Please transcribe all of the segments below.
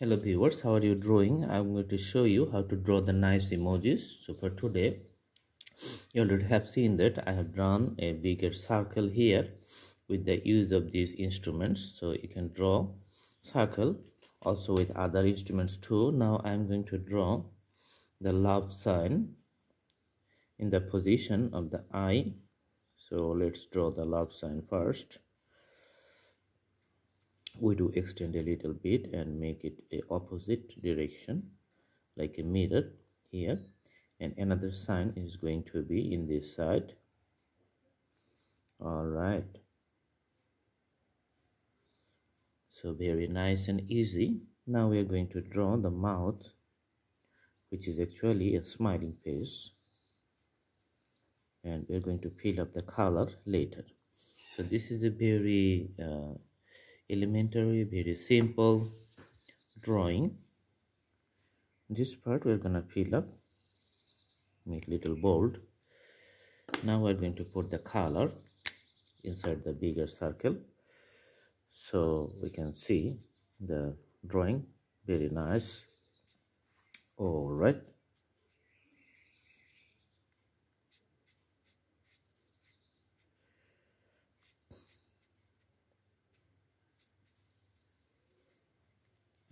hello viewers. How are you drawing i'm going to show you how to draw the nice emojis. So for today you already have seen that i have drawn a bigger circle here with the use of these instruments. So you can draw circle also with other instruments too. Now i'm going to draw the love sign in the position of the eye. So let's draw the love sign first we do extend a little bit and make it a opposite direction like a mirror here. And another sign is going to be in this side. All right. So very nice and easy. Now we are going to draw the mouth which is actually a smiling face. And we're going to fill up the color later. So this is a very uh, elementary very simple drawing. This part we're gonna fill up make little bold. Now we're going to put the color inside the bigger circle so we can see the drawing. Very nice. All right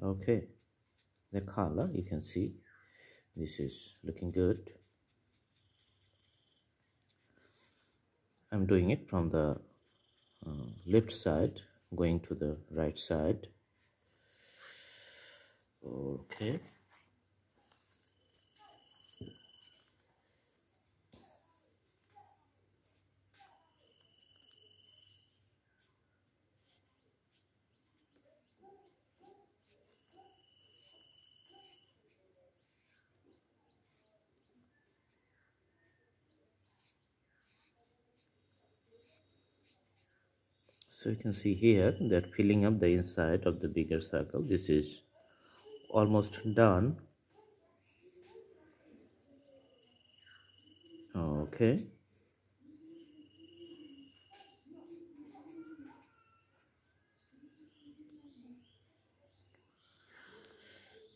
okay. The color you can see. This is looking good. I'm doing it from the uh, left side going to the right side. Okay so you can see here that filling up the inside of the bigger circle this is almost done. Okay.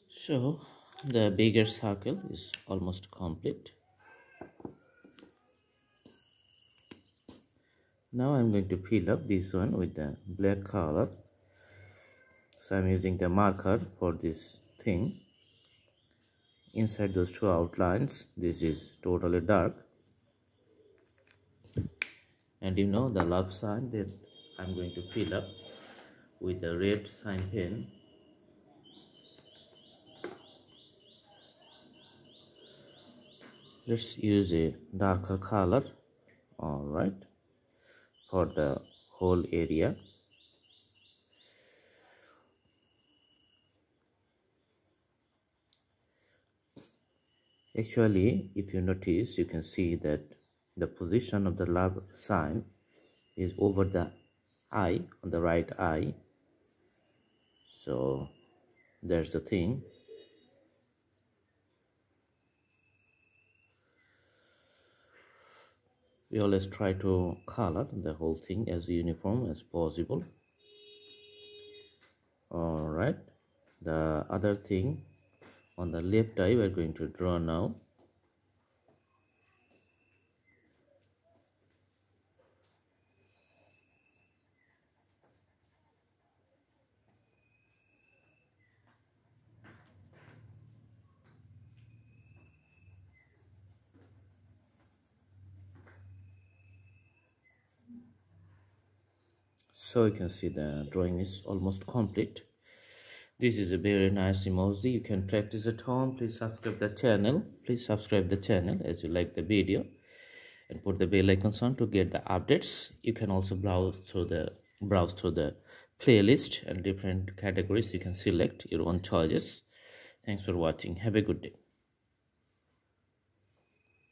So the bigger circle is almost complete now I'm going to fill up this one with the black color. So I'm using the marker for this thing. Inside those two outlines this is totally dark. And you know the love sign that I'm going to fill up with the red sign pen. Let's use a darker color. All right for the whole area. Actually if you notice you can see that the position of the love sign is over the eye on the right eye. So there's the thing we always try to color the whole thing as uniform as possible. All right the other thing on the left eye we're going to draw now so you can see the drawing is almost complete. This is a very nice emoji. You can practice at home. Please subscribe the channel. Please subscribe the channel as you like the video and put the bell icon on to get the updates. You can also browse through the browse through the playlist and different categories you can select your own choices. Thanks for watching. Have a good day